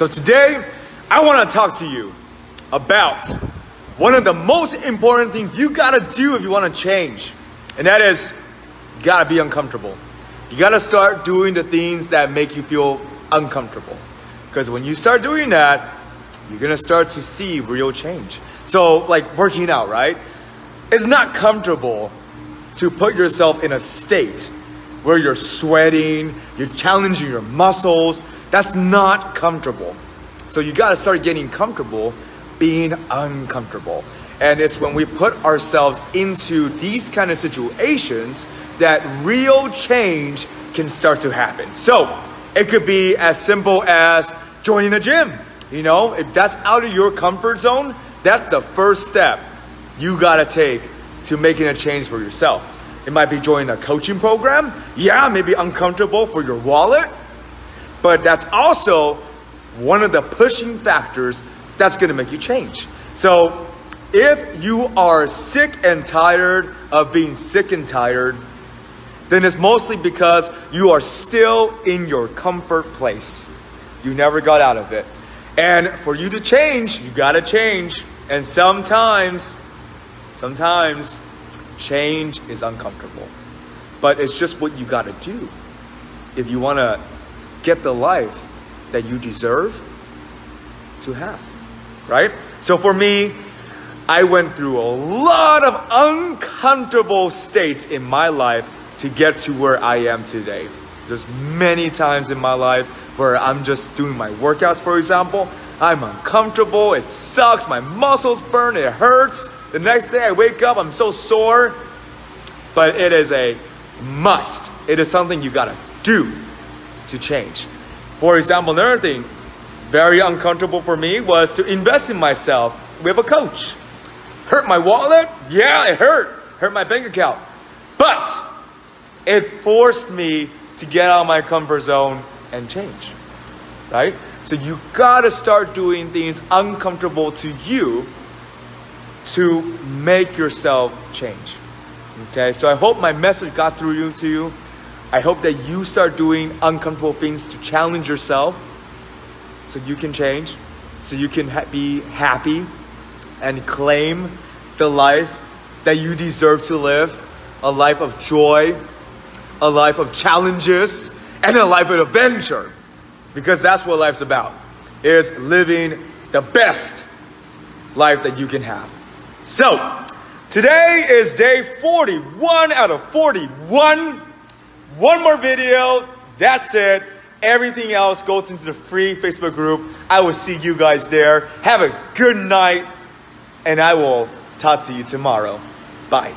So today, I want to talk to you about one of the most important things you got to do if you want to change. And that is, you got to be uncomfortable. You got to start doing the things that make you feel uncomfortable. Because when you start doing that, you're going to start to see real change. So, like working out, right? It's not comfortable to put yourself in a state where you're sweating, you're challenging your muscles. That's not comfortable. So you got to start getting comfortable being uncomfortable. And it's when we put ourselves into these kind of situations that real change can start to happen. So it could be as simple as joining a gym. You know, if that's out of your comfort zone, that's the first step you gotta take to making a change for yourself. It might be joining a coaching program. Yeah, maybe uncomfortable for your wallet, but that's also one of the pushing factors that's gonna make you change. So if you are sick and tired of being sick and tired, then it's mostly because you are still in your comfort place. You never got out of it. And for you to change, you gotta change. And sometimes, sometimes, change is uncomfortable. But it's just what you gotta do if you wanna get the life that you deserve to have, right? So for me, I went through a lot of uncomfortable states in my life to get to where I am today. There's many times in my life where I'm just doing my workouts, for example. I'm uncomfortable, it sucks, my muscles burn, it hurts. The next day I wake up, I'm so sore. But it is a must. It is something you gotta do to change. For example, another thing very uncomfortable for me was to invest in myself with a coach. Hurt my wallet? Yeah, it hurt. Hurt my bank account. But it forced me to get out of my comfort zone and change. Right? So you gotta start doing things uncomfortable to you to make yourself change. Okay, so I hope my message got through you to you. I hope that you start doing uncomfortable things to challenge yourself so you can change, so you can ha- be happy and claim the life that you deserve to live a life of joy, a life of challenges, and a life of adventure. Because that's what life's about. Is living the best life that you can have. So, today is day 41 out of 41. One more video, that's it. Everything else goes into the free Facebook group. I will see you guys there. Have a good night, and I will talk to you tomorrow. Bye.